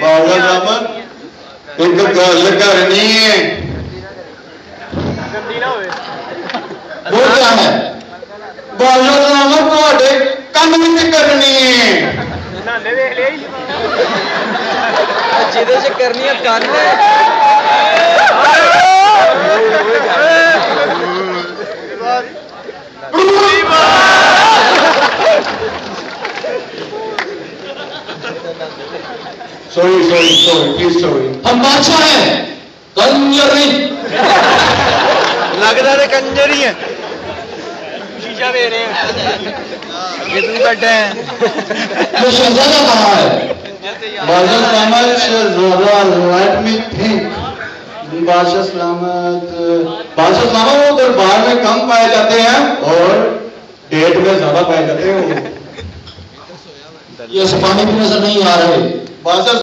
बावला जामन इनको गल करनी है। वो है बावला जामन थोड़े कम करनी है। जिदे करनी है करना sorry sorry sorry please sorry. हम बादशाह हैं। कंजर। नहीं लगता है कंजर है। शीशा दे रहे हैं। बैठे हैं। तो शहजादा कहाँ है? बादशाह सलामत शहजादा राइट में बादशाह सलामत बादशाह सलामत वो दरबार में कम पाए जाते हैं और डेट में ज़्यादा पाए जाते हैं ये पानी भी नज़र नहीं आ रहे। बादशाह